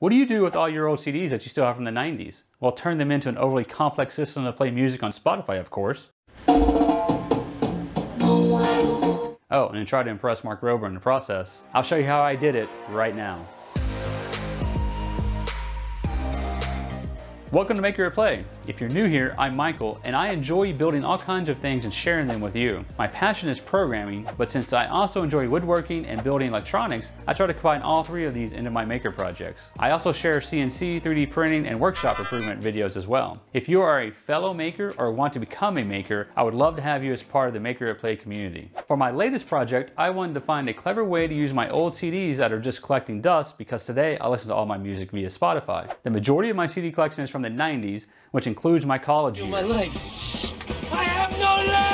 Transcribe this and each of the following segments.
What do you do with all your old CDs that you still have from the 90s? Well, turn them into an overly complex system to play music on Spotify, of course. Oh, and try to impress Mark Rober in the process. I'll show you how I did it right now. Welcome to Maker at Play. If you're new here, I'm Michael, and I enjoy building all kinds of things and sharing them with you. My passion is programming, but since I also enjoy woodworking and building electronics, I try to combine all three of these into my maker projects. I also share CNC, 3D printing, and workshop improvement videos as well. If you are a fellow maker or want to become a maker, I would love to have you as part of the Maker at Play community. For my latest project, I wanted to find a clever way to use my old CDs that are just collecting dust because today I listen to all my music via Spotify. The majority of my CD collection is from the 90s, which includes my college years. My legs. I have no legs!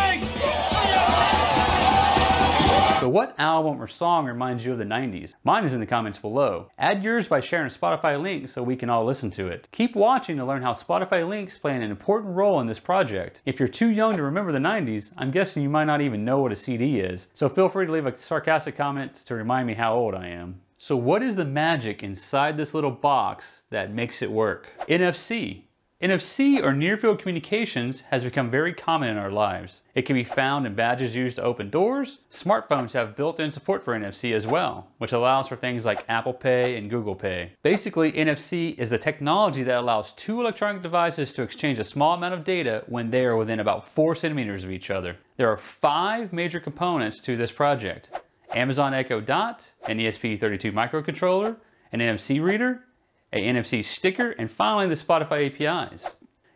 So what album or song reminds you of the 90s? Mine is in the comments below. Add yours by sharing a Spotify link so we can all listen to it. Keep watching to learn how Spotify links play an important role in this project. If you're too young to remember the 90s, I'm guessing you might not even know what a CD is. So feel free to leave a sarcastic comment to remind me how old I am. So what is the magic inside this little box that makes it work? NFC. NFC or near field communications has become very common in our lives. It can be found in badges used to open doors. Smartphones have built-in support for NFC as well, which allows for things like Apple Pay and Google Pay. Basically, NFC is the technology that allows two electronic devices to exchange a small amount of data when they are within about four centimeters of each other. There are five major components to this project. Amazon Echo Dot, an ESP32 microcontroller, an NFC reader, a NFC sticker, and finally the Spotify APIs.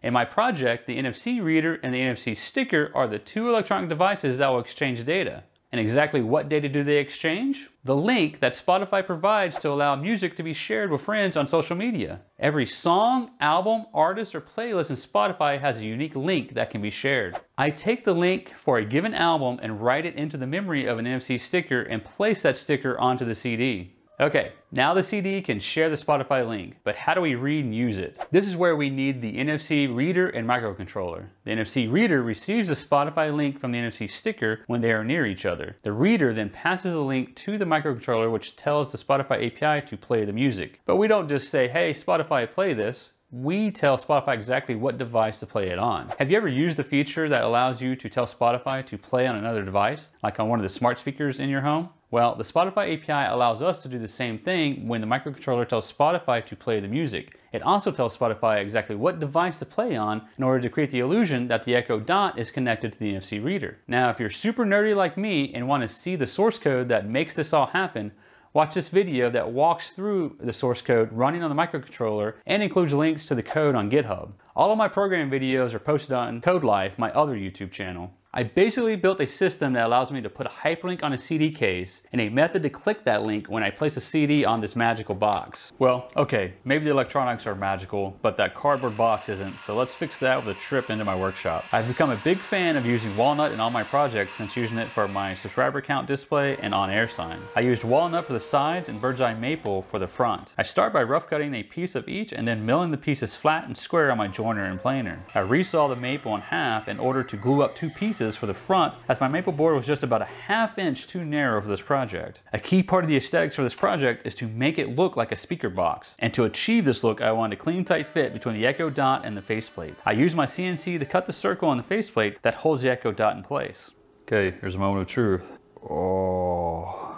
In my project, the NFC reader and the NFC sticker are the two electronic devices that will exchange data. And exactly what data do they exchange? The link that Spotify provides to allow music to be shared with friends on social media. Every song, album, artist, or playlist in Spotify has a unique link that can be shared. I take the link for a given album and write it into the memory of an NFC sticker and place that sticker onto the CD. Okay, now the CD can share the Spotify link, but how do we read and use it? This is where we need the NFC reader and microcontroller. The NFC reader receives the Spotify link from the NFC sticker when they are near each other. The reader then passes the link to the microcontroller which tells the Spotify API to play the music. But we don't just say, hey Spotify play this, we tell Spotify exactly what device to play it on. Have you ever used the feature that allows you to tell Spotify to play on another device, like on one of the smart speakers in your home? Well, the Spotify API allows us to do the same thing when the microcontroller tells Spotify to play the music. It also tells Spotify exactly what device to play on in order to create the illusion that the Echo Dot is connected to the NFC reader. Now, if you're super nerdy like me and want to see the source code that makes this all happen, Watch this video that walks through the source code running on the microcontroller and includes links to the code on GitHub. All of my program videos are posted on CodeLife, my other YouTube channel. I basically built a system that allows me to put a hyperlink on a CD case and a method to click that link when I place a CD on this magical box. Well, okay, maybe the electronics are magical, but that cardboard box isn't, so let's fix that with a trip into my workshop. I've become a big fan of using walnut in all my projects since using it for my subscriber count display and on-air sign. I used walnut for the sides and bird's eye maple for the front. I start by rough cutting a piece of each and then milling the pieces flat and square on my jointer and planer. I resaw the maple in half in order to glue up two pieces pieces for the front as my maple board was just about a half inch too narrow for this project. A key part of the aesthetics for this project is to make it look like a speaker box. And to achieve this look, I wanted a clean tight fit between the Echo Dot and the faceplate. I used my CNC to cut the circle on the faceplate that holds the Echo Dot in place. Okay, here's a moment of truth. Oh,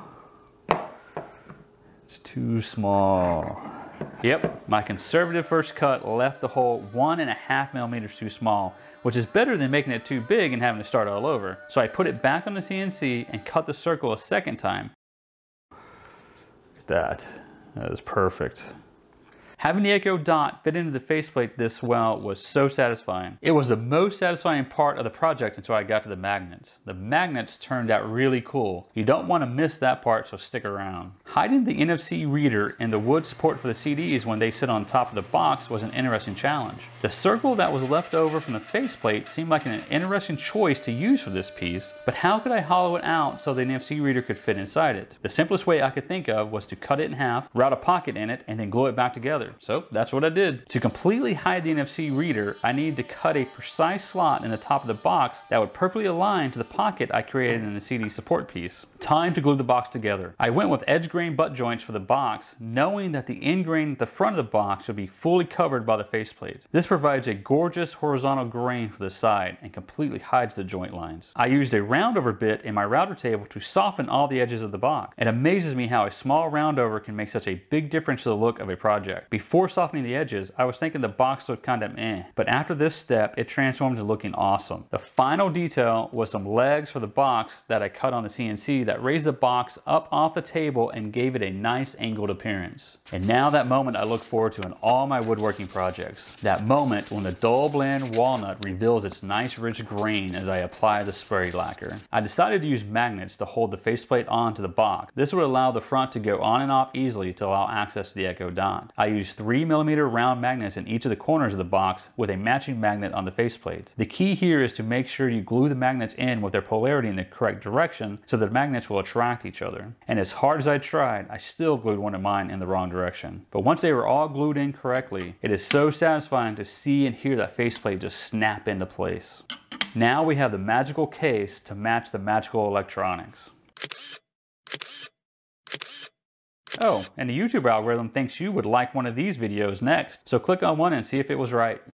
it's too small. Yep, my conservative first cut left the hole one and a half millimeters too small, which is better than making it too big and having to start all over. So I put it back on the CNC and cut the circle a second time. That, that is perfect. Having the Echo Dot fit into the faceplate this well was so satisfying. It was the most satisfying part of the project until I got to the magnets. The magnets turned out really cool. You don't want to miss that part, so stick around. Hiding the NFC reader and the wood support for the CDs when they sit on top of the box was an interesting challenge. The circle that was left over from the faceplate seemed like an interesting choice to use for this piece, but how could I hollow it out so the NFC reader could fit inside it? The simplest way I could think of was to cut it in half, route a pocket in it, and then glue it back together. So that's what I did. To completely hide the NFC reader, I needed to cut a precise slot in the top of the box that would perfectly align to the pocket I created in the CD support piece. Time to glue the box together. I went with edge grain butt joints for the box, knowing that the end grain at the front of the box should be fully covered by the faceplate. This provides a gorgeous horizontal grain for the side and completely hides the joint lines. I used a roundover bit in my router table to soften all the edges of the box. It amazes me how a small roundover can make such a big difference to the look of a project. Before softening the edges, I was thinking the box looked kind of eh, but after this step, it transformed to looking awesome. The final detail was some legs for the box that I cut on the CNC that raised the box up off the table and gave it a nice angled appearance. And now that moment I look forward to in all my woodworking projects. That moment when the dull blend walnut reveals its nice rich grain as I apply the spray lacquer. I decided to use magnets to hold the faceplate onto the box. This would allow the front to go on and off easily to allow access to the Echo Dot. I used 3 millimeter round magnets in each of the corners of the box with a matching magnet on the faceplate. The key here is to make sure you glue the magnets in with their polarity in the correct direction so the magnets will attract each other. And as hard as I tried, I still glued one of mine in the wrong direction. But once they were all glued in correctly, it is so satisfying to see and hear that faceplate just snap into place. Now we have the magical case to match the magical electronics. Oh, and the YouTube algorithm thinks you would like one of these videos next, so click on one and see if it was right.